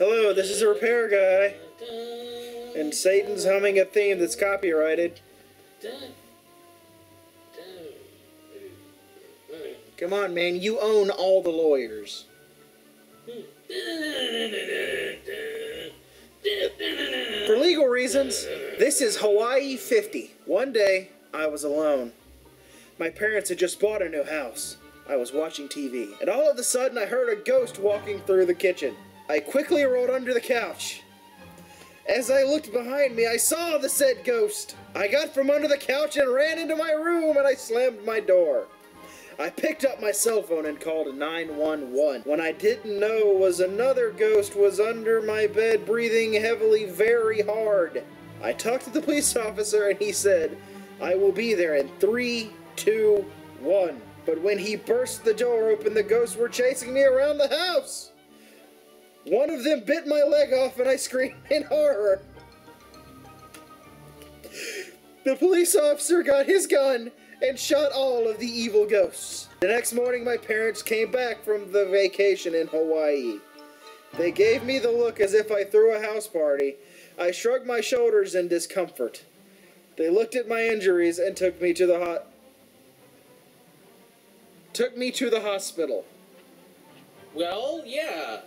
Hello, this is a repair guy. And Satan's humming a theme that's copyrighted. Come on, man, you own all the lawyers. For legal reasons, this is Hawaii 50. One day, I was alone. My parents had just bought a new house. I was watching TV, and all of a sudden I heard a ghost walking through the kitchen. I quickly rolled under the couch. As I looked behind me, I saw the said ghost. I got from under the couch and ran into my room, and I slammed my door. I picked up my cell phone and called 911. When I didn't know was another ghost was under my bed breathing heavily very hard. I talked to the police officer and he said, I will be there in three, two, one. But when he burst the door open, the ghosts were chasing me around the house. One of them bit my leg off and I screamed in horror. The police officer got his gun and shot all of the evil ghosts. The next morning, my parents came back from the vacation in Hawaii. They gave me the look as if I threw a house party. I shrugged my shoulders in discomfort. They looked at my injuries and took me to the hot took me to the hospital. Well, yeah.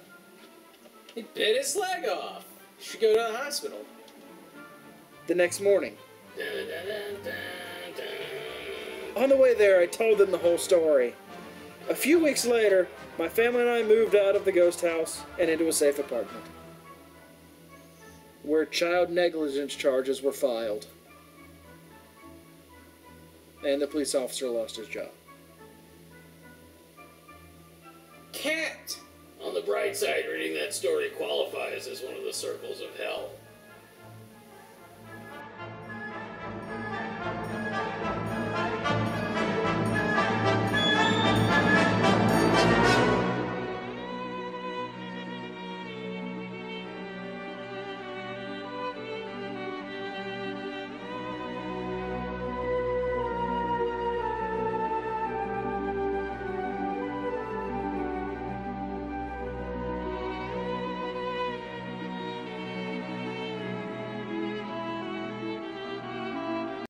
He bit his leg off. He should go to the hospital. The next morning. On the way there, I told them the whole story. A few weeks later, my family and I moved out of the ghost house and into a safe apartment, where child negligence charges were filed, and the police officer lost his job. Cat! On the bright side, reading that story qualifies as one of the circles of hell.